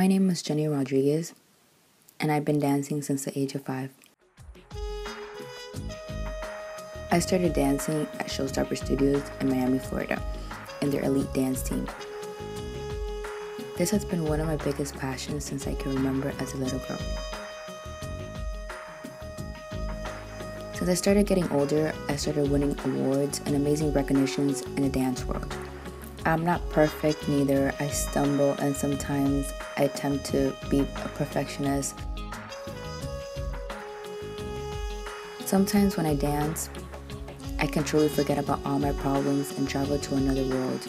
My name is Jenny Rodriguez, and I've been dancing since the age of five. I started dancing at Showstopper Studios in Miami, Florida, in their elite dance team. This has been one of my biggest passions since I can remember as a little girl. Since I started getting older, I started winning awards and amazing recognitions in the dance world. I'm not perfect neither. I stumble and sometimes I attempt to be a perfectionist. Sometimes when I dance, I can truly forget about all my problems and travel to another world